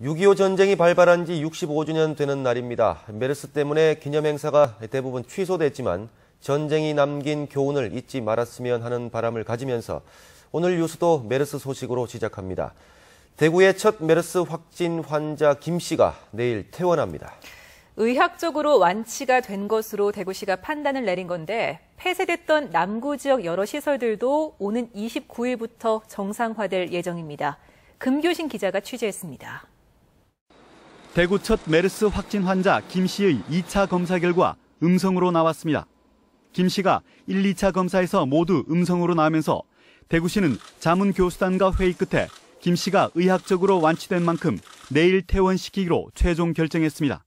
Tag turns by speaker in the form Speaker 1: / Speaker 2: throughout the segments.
Speaker 1: 6.25 전쟁이 발발한 지 65주년 되는 날입니다. 메르스 때문에 기념행사가 대부분 취소됐지만 전쟁이 남긴 교훈을 잊지 말았으면 하는 바람을 가지면서 오늘 뉴스도 메르스 소식으로 시작합니다. 대구의 첫 메르스 확진 환자 김 씨가 내일 퇴원합니다.
Speaker 2: 의학적으로 완치가 된 것으로 대구시가 판단을 내린 건데 폐쇄됐던 남구 지역 여러 시설들도 오는 29일부터 정상화될 예정입니다. 금교신 기자가 취재했습니다.
Speaker 3: 대구 첫 메르스 확진 환자 김 씨의 2차 검사 결과 음성으로 나왔습니다. 김 씨가 1, 2차 검사에서 모두 음성으로 나오면서 대구시는 자문 교수단과 회의 끝에 김 씨가 의학적으로 완치된 만큼 내일 퇴원시키기로 최종 결정했습니다.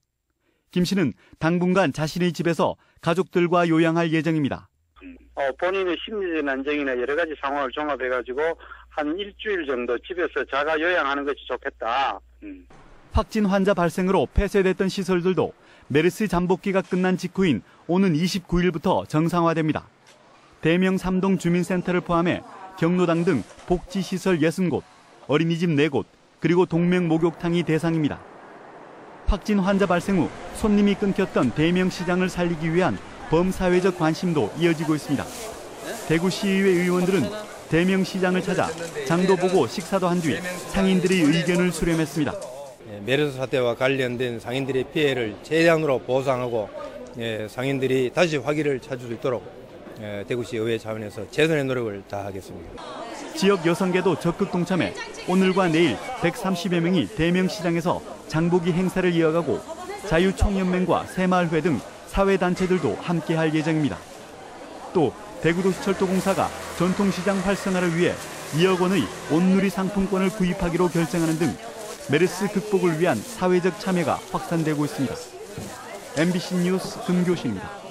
Speaker 3: 김 씨는 당분간 자신의 집에서 가족들과 요양할 예정입니다.
Speaker 4: 어, 본인의 심리적인 안정이나 여러 가지 상황을 종합해가지고 한 일주일 정도 집에서 자가 요양하는 것이 좋겠다. 음.
Speaker 3: 확진 환자 발생으로 폐쇄됐던 시설들도 메르스 잠복기가 끝난 직후인 오는 29일부터 정상화됩니다. 대명 3동 주민센터를 포함해 경로당 등 복지시설 60곳, 어린이집 4곳, 그리고 동명 목욕탕이 대상입니다. 확진 환자 발생 후 손님이 끊겼던 대명 시장을 살리기 위한 범사회적 관심도 이어지고 있습니다. 대구시의회 의원들은 대명 시장을 찾아 장도 보고 식사도 한 뒤 상인들의 의견을 수렴했습니다.
Speaker 5: 예, 메르스 사태와 관련된 상인들의 피해를 최대한으로 보상하고 예, 상인들이 다시 화기를 찾을 수 있도록 예, 대구시 의회 차원에서 최선의 노력을 다하겠습니다.
Speaker 3: 지역 여성계도 적극 동참해 오늘과 내일 130여 명이 대명시장에서 장보기 행사를 이어가고 자유총연맹과 새마을회 등 사회단체들도 함께할 예정입니다. 또 대구도시철도공사가 전통시장 활성화를 위해 2억 원의 온누리 상품권을 구입하기로 결정하는 등 메르스 극복을 위한 사회적 참여가 확산되고 있습니다. MBC 뉴스 금교신입니다.